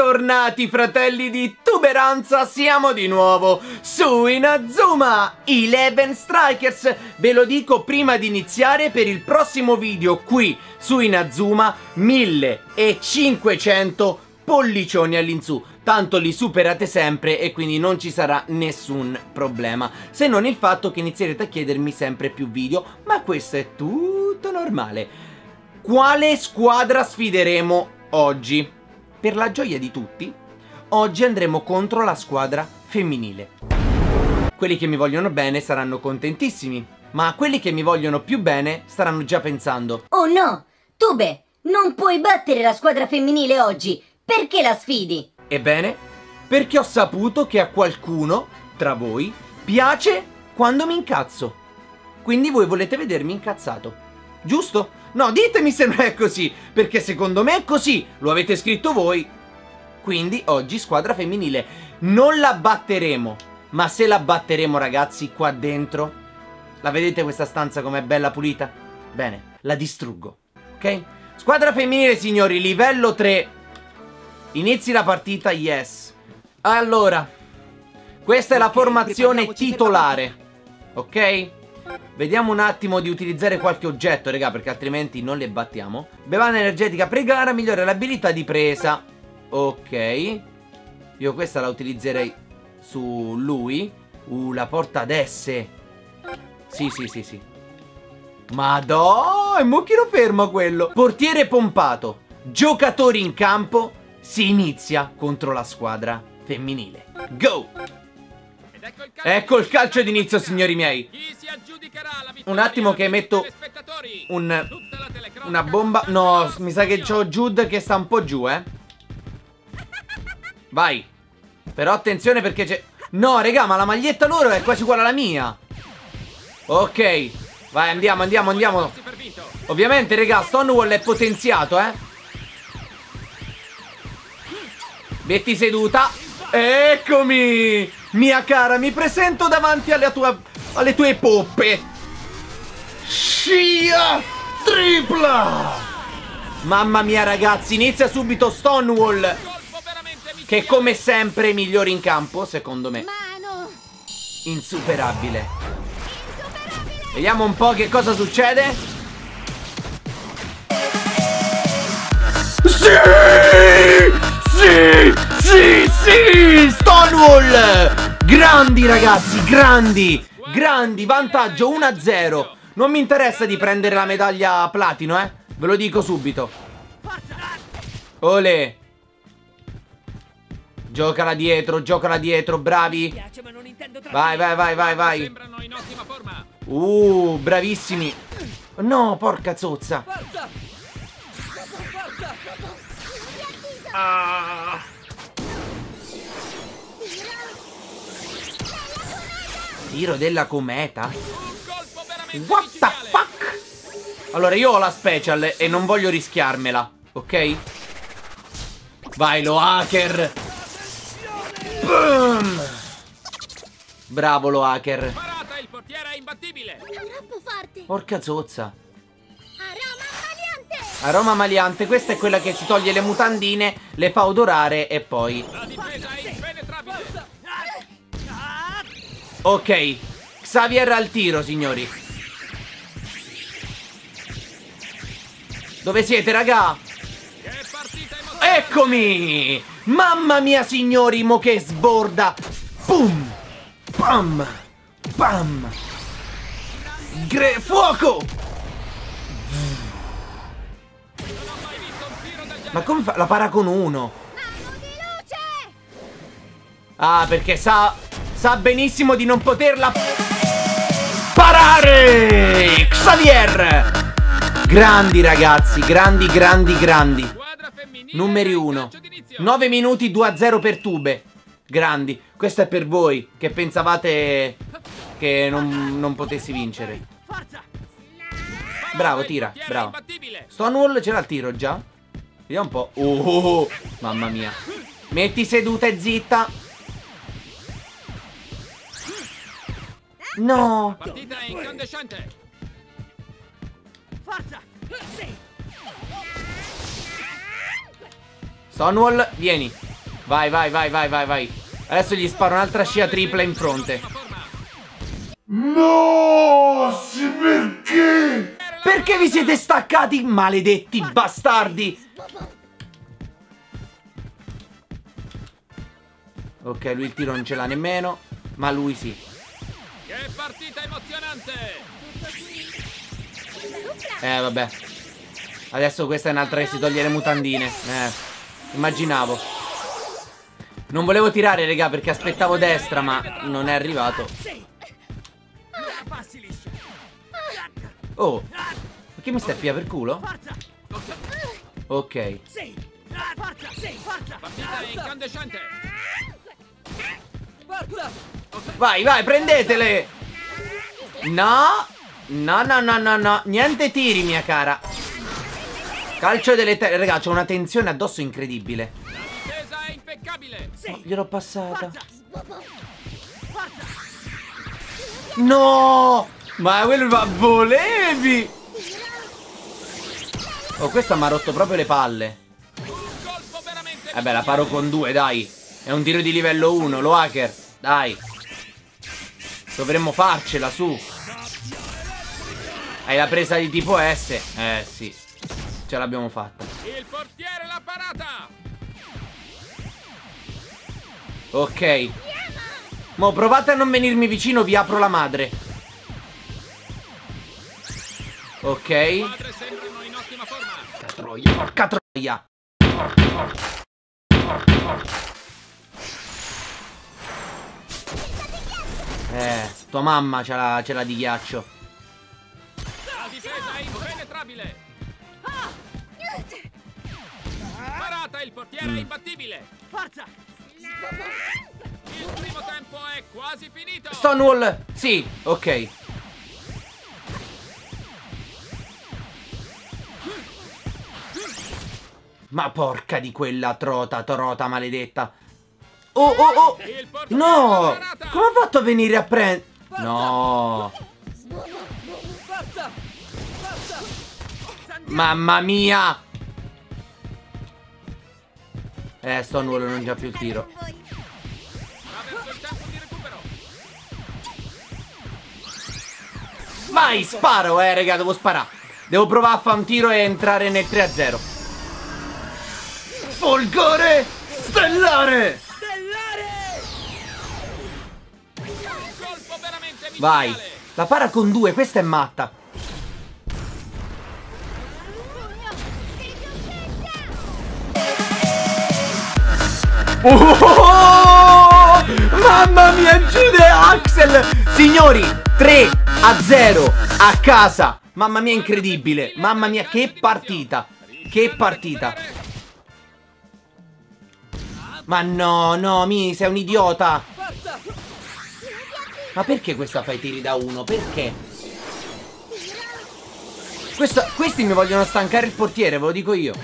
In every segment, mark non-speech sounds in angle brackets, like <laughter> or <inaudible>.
Bentornati fratelli di tuberanza, siamo di nuovo su Inazuma Eleven Strikers. Ve lo dico prima di iniziare per il prossimo video qui su Inazuma 1500 pollicioni all'insù. Tanto li superate sempre e quindi non ci sarà nessun problema. Se non il fatto che inizierete a chiedermi sempre più video Ma questo è tutto normale. Quale squadra sfideremo oggi? Per la gioia di tutti, oggi andremo contro la squadra femminile. Quelli che mi vogliono bene saranno contentissimi, ma quelli che mi vogliono più bene staranno già pensando Oh no! Tube, non puoi battere la squadra femminile oggi! Perché la sfidi? Ebbene, perché ho saputo che a qualcuno, tra voi, piace quando mi incazzo. Quindi voi volete vedermi incazzato. Giusto? No, ditemi se non è così, perché secondo me è così, lo avete scritto voi. Quindi oggi squadra femminile non la batteremo, ma se la batteremo ragazzi qua dentro, la vedete questa stanza com'è bella pulita? Bene, la distruggo, ok? Squadra femminile signori, livello 3. Inizi la partita, yes. Allora, questa è la formazione titolare, ok? Vediamo un attimo di utilizzare qualche oggetto, raga, perché altrimenti non le battiamo. Bevanda energetica pre-gara migliora l'abilità di presa. Ok. Io questa la utilizzerei su lui. Uh, la porta ad S. Sì, sì, sì, sì. Madò, è mo' fermo quello. Portiere pompato. Giocatori in campo. Si inizia contro la squadra femminile. Go! Ecco il calcio d'inizio, signori miei. Un attimo che metto un, una bomba. No, mi sa che c'ho Jude che sta un po' giù, eh. Vai. Però attenzione perché c'è... No, raga, ma la maglietta loro è quasi uguale alla mia. Ok. Vai, andiamo, andiamo, andiamo. Ovviamente, raga, Stonewall è potenziato, eh. Metti seduta. Eccomi. Mia cara, mi presento davanti alle, tua, alle tue poppe. Scia tripla. Mamma mia, ragazzi, inizia subito Stonewall. Che come sempre è migliore in campo, secondo me. Insuperabile. Vediamo un po' che cosa succede. Sì! Sì! Sì! Sì! Stonewall! Grandi ragazzi, grandi! Grandi, vantaggio 1-0 Non mi interessa di prendere la medaglia platino, eh Ve lo dico subito Ole Giocala dietro, giocala dietro, bravi Vai, vai, vai, vai, vai Uh, bravissimi No, porca zozza Ah Tiro della cometa? What the fuck? Allora io ho la special e non voglio rischiarmela Ok? Vai lo hacker! Boom! Bravo lo hacker. Porca zozza. Aroma maliante. Questa è quella che si toglie le mutandine Le fa odorare e poi Ok. Xavier al tiro signori. Dove siete raga? Eccomi! Mamma mia signori Mo che sborda. Boom Pam! Pam! Gre Fuoco! Ma come fa? La para con uno. Ah perché sa Sa benissimo di non poterla Parare! Xavier! Grandi ragazzi Grandi grandi grandi. Numeri 1 9 minuti 2-0 per Tube. Grandi. Questo è per voi Che pensavate Che non, non potessi vincere. Bravo tira Bravo. Stonewall c'era il tiro già. Vediamo un po' Oh. Mamma mia. Metti seduta e zitta No! Partita incandescente! Forza! Stonewall, vieni. Vai, vai, vai, vai, vai, vai. Adesso gli sparo un'altra scia tripla in fronte. No! Sì, perché? Perché vi siete staccati, maledetti bastardi? Ok, lui il tiro non ce l'ha nemmeno, ma lui sì. Che! Eh, vabbè. Adesso questa è un'altra che si toglie le mutandine. Eh, immaginavo. Non volevo tirare, raga, perché aspettavo destra, ma non è arrivato. Oh, perché mi stai via per culo? Ok. Vai, vai, prendetele! No! No, no, no, no, no. Niente tiri, mia cara. Calcio delle terre. Raga, c'ho una tensione addosso incredibile. Difesa è impeccabile! Oh, gliel'ho passata. No! Ma quello ma volevi! Oh, questa mi ha rotto proprio le palle. Eh beh, la paro con due, dai. È un tiro di livello 1, lo hacker. Dai. Dovremmo farcela, su. Hai la presa di tipo S? Eh, sì. Ce l'abbiamo fatta. Il portiere l'ha parata! Ok. Mo provate a non venirmi vicino, vi apro la madre. Ok. In ottima forma! Troia, porca troia. Eh, tua mamma ce l'ha, ce l'ha di ghiaccio. La difesa è impenetrabile! Parata, il portiere è imbattibile! Forza! Il primo tempo è quasi finito! Stonewall, sì, ok. Ma porca di quella trota, trota maledetta. Oh, oh, oh. No! Come ha fatto a venire a prendere? No! Mamma mia! Eh, Stonewall non c'ha più il tiro. Vai, sparo, eh, raga, devo sparare. Devo provare a fare un tiro e entrare nel 3-0. Folgore stellare! Vai. La para con due, questa è matta. Oh! Mamma mia, Giude Axel! Signori, 3 a 0 a casa. Mamma mia, incredibile. Mamma mia, che partita. Che partita. Ma no, no, mi sei un idiota. Ma perché questa fa i tiri da uno? Perché? Questa- questi mi vogliono stancare il portiere, ve lo dico io.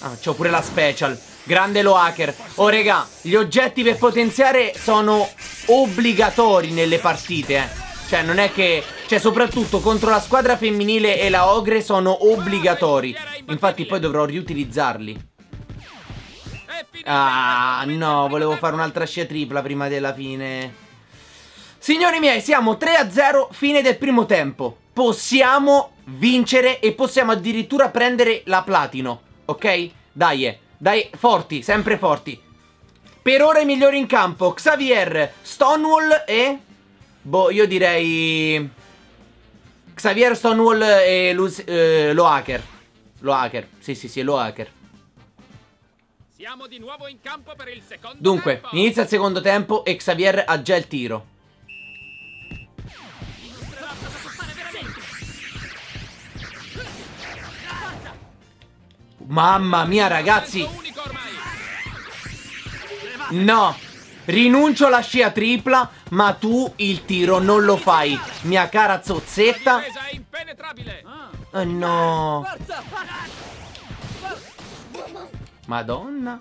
Ah, c'ho pure la special. Grande lo hacker. Oh, regà, gli oggetti per potenziare sono obbligatori nelle partite, eh. Cioè, non è che... Cioè, soprattutto contro la squadra femminile e la Ogre sono obbligatori. Infatti poi dovrò riutilizzarli. Ah, no, volevo fare un'altra scia tripla prima della fine. Signori miei, siamo 3 a 0, fine del primo tempo. Possiamo vincere e possiamo addirittura prendere la platino. Ok? Dai, eh. dai, forti, sempre forti. Per ora i migliori in campo: Xavier, Stonewall e. Boh, io direi. Xavier, Stonewall e Luz- eh. Lo hacker, sì, sì, sì, lo hacker. Siamo di nuovo in campo per il secondo Dunque, tempo. inizia il secondo tempo e Xavier ha già il tiro. Mamma mia, ragazzi. No. Rinuncio alla scia tripla, ma tu il tiro non lo fai. Mia cara zozzetta. Oh no. Madonna.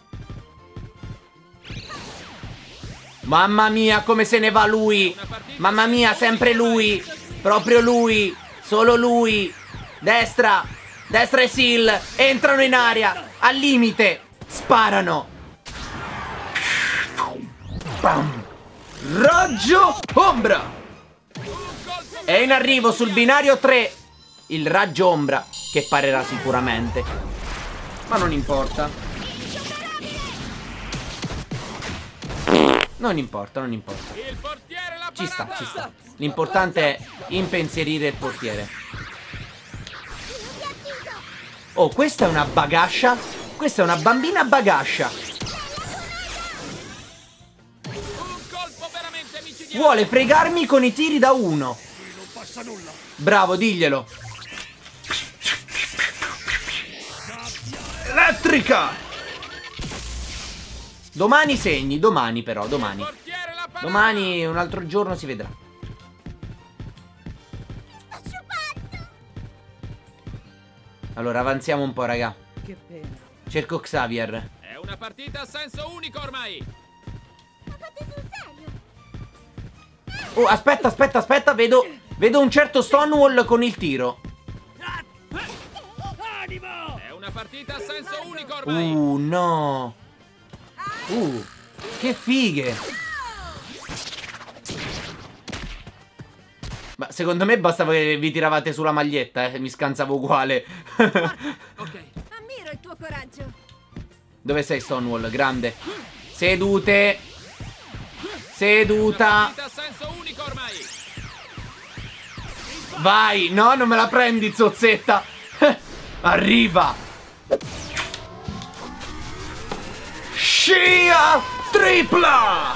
Mamma mia, come se ne va lui. Mamma mia, sempre lui. Proprio lui. Solo lui. Destra. Destra e Seal entrano in aria. Al limite. Sparano. Bam. Raggio ombra. È in arrivo sul binario 3. Il raggio ombra. Che parerà sicuramente. Ma non importa. Non importa, non importa. Ci sta, ci sta. L'importante è impensierire il portiere. Oh, questa è una bagascia. Questa è una bambina bagascia. Vuole fregarmi con i tiri da uno. Bravo, diglielo. Elettrica! Domani segni, domani però, domani. Domani, un altro giorno, si vedrà. Allora, avanziamo un po', raga. Che pena. Cerco Xavier. È una partita a senso unico ormai. Oh, aspetta, aspetta, aspetta, vedo, vedo un certo Stonewall con il tiro. È una partita a senso unico ormai. Uh, no. Uh, che fighe. Ma secondo me bastava che vi tiravate sulla maglietta, eh. Mi scansavo uguale. <laughs> Ammiro il tuo coraggio. Dove sei, Stonewall? Grande. Sedute. Seduta. Partita a senso unico ormai. Vai. No, non me la prendi, zozzetta. <laughs> Arriva. Scia tripla.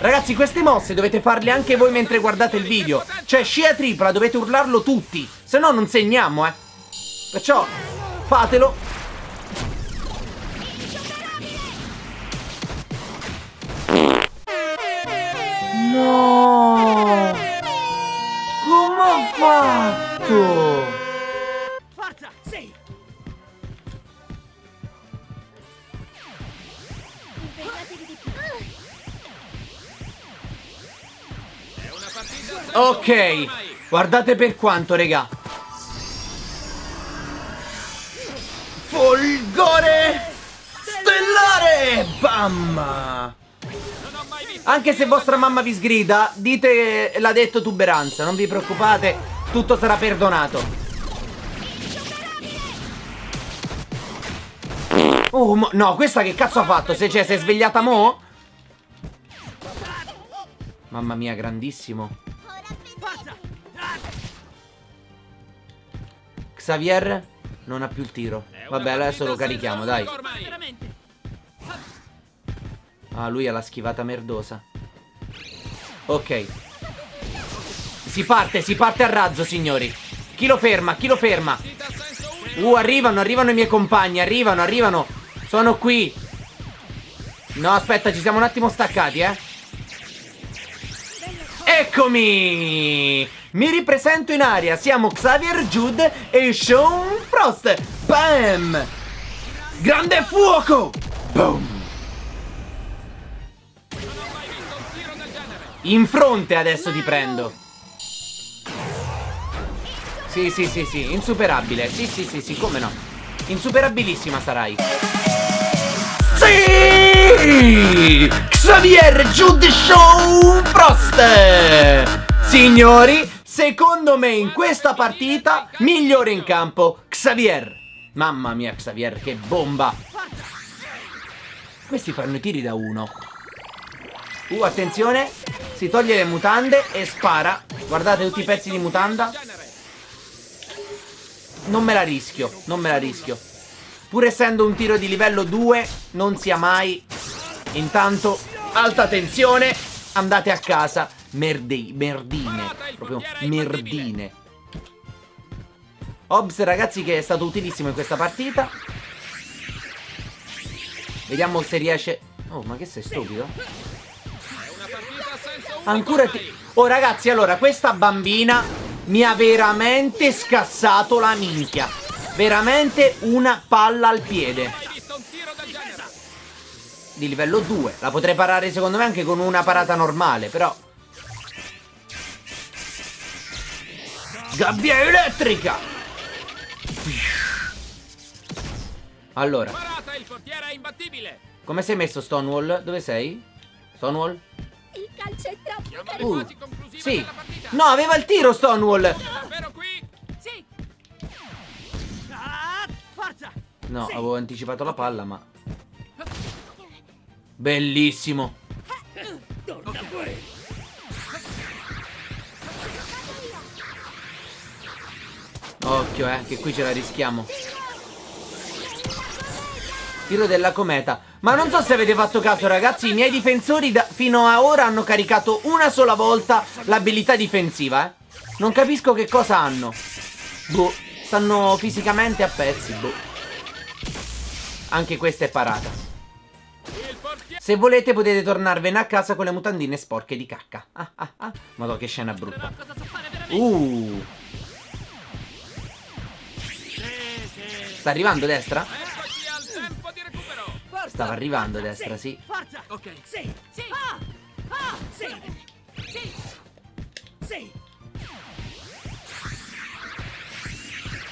Ragazzi, queste mosse dovete farle anche voi mentre guardate il video. Cioè, scia tripla, dovete urlarlo tutti. Se no, non segniamo, eh. Perciò, fatelo. No! Come ho fatto? Ok, guardate per quanto, regà. Folgore stellare! Bam! Anche se vostra mamma vi sgrida, dite l'ha detto tuberanza, non vi preoccupate, tutto sarà perdonato. Oh, mo- no, questa che cazzo ha fatto? Se cioè, si è svegliata mo? Mamma mia, grandissimo. Xavier non ha più il tiro. Vabbè, adesso lo carichiamo, dai. Ah, lui ha la schivata merdosa. Ok. Si parte, si parte a razzo, signori. Chi lo ferma? Chi lo ferma? Uh, arrivano, arrivano i miei compagni, arrivano, arrivano. Sono qui. No, aspetta, ci siamo un attimo staccati, eh. Eccomi! Mi ripresento in aria, siamo Xavier Jude e Sean Frost. Bam! Grande fuoco! Boom! In fronte adesso ti prendo. Sì, sì, sì, sì, insuperabile. Sì, sì, sì, sì, come no. Insuperabilissima sarai. Sì! Xavier Jude Show Frost! Signori, secondo me in questa partita migliore in campo Xavier. Mamma mia, Xavier, che bomba! Questi fanno i tiri da uno. Uh, attenzione, si toglie le mutande e spara. Guardate tutti i pezzi di mutanda. Non me la rischio, non me la rischio. Pur essendo un tiro di livello 2, non sia mai. Intanto, alta tensione, andate a casa. Merde, merdine, proprio merdine. Hobbs, ragazzi, che è stato utilissimo in questa partita. Vediamo se riesce... Oh, ma che sei stupido? Ancora ti... Oh ragazzi, allora, questa bambina mi ha veramente scassato la minchia. Veramente una palla al piede. Di livello 2. La potrei parare secondo me anche con una parata normale, però... Gabbia elettrica! Allora, come sei messo Stonewall? Dove sei? Stonewall? Il calcio è troppo Uh, sì. No, aveva il tiro Stonewall! No, avevo anticipato la palla, ma... Bellissimo! Occhio, eh, che qui ce la rischiamo. Tiro della cometa. Ma non so se avete fatto caso, ragazzi, i miei difensori da- fino a ora hanno caricato una sola volta l'abilità difensiva, eh. Non capisco che cosa hanno. Boh, stanno fisicamente a pezzi, boh. Anche questa è parata. Se volete potete tornarvene a casa con le mutandine sporche di cacca. Ah, ah, ah. Madò che scena brutta. Uh. Sta arrivando destra? Stava arrivando destra. Sì.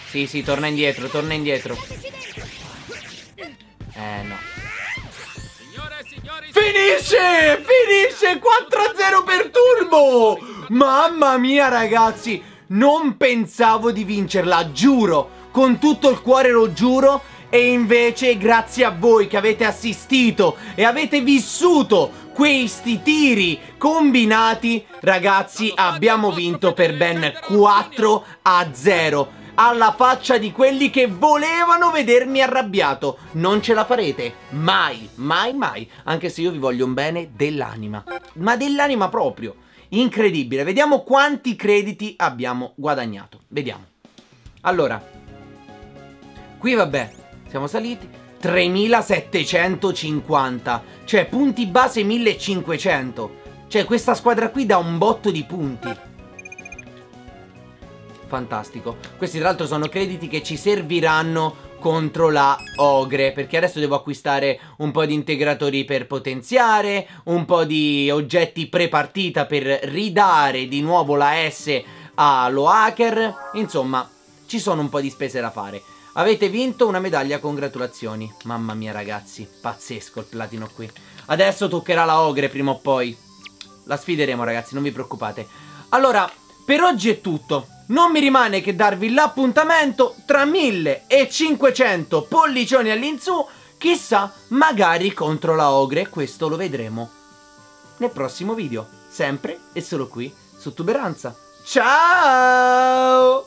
Sì, sì, torna indietro, torna indietro. Eh no. Signore e signori, Finisce! Finisce 4-0 per Turbo! Mamma mia ragazzi, non pensavo di vincerla, giuro, con tutto il cuore lo giuro. E invece grazie a voi che avete assistito e avete vissuto questi tiri combinati, ragazzi, abbiamo vinto per ben 4 a 0 alla faccia di quelli che volevano vedermi arrabbiato. Non ce la farete. Mai, mai, mai. Anche se io vi voglio un bene dell'anima. Ma dell'anima proprio. Incredibile. Vediamo quanti crediti abbiamo guadagnato. Vediamo. Allora. Qui vabbè. Siamo saliti. 3750. Cioè punti base 1500. Cioè questa squadra qui dà un botto di punti. Fantastico. Questi tra l'altro sono crediti che ci serviranno contro la Ogre Perché adesso devo acquistare un po' di integratori per potenziare Un po' di oggetti pre-partita per ridare di nuovo la S allo hacker. Insomma, ci sono un po' di spese da fare. Avete vinto una medaglia, congratulazioni. Mamma mia ragazzi, pazzesco il platino qui. Adesso toccherà la Ogre prima o poi. La sfideremo ragazzi, non vi preoccupate. Allora, per oggi è tutto non mi rimane che darvi l'appuntamento tra 1000 e 500 pollicioni all'insù, chissà, magari contro la Ogre, questo lo vedremo nel prossimo video, sempre e solo qui su Tuberanza. Ciao!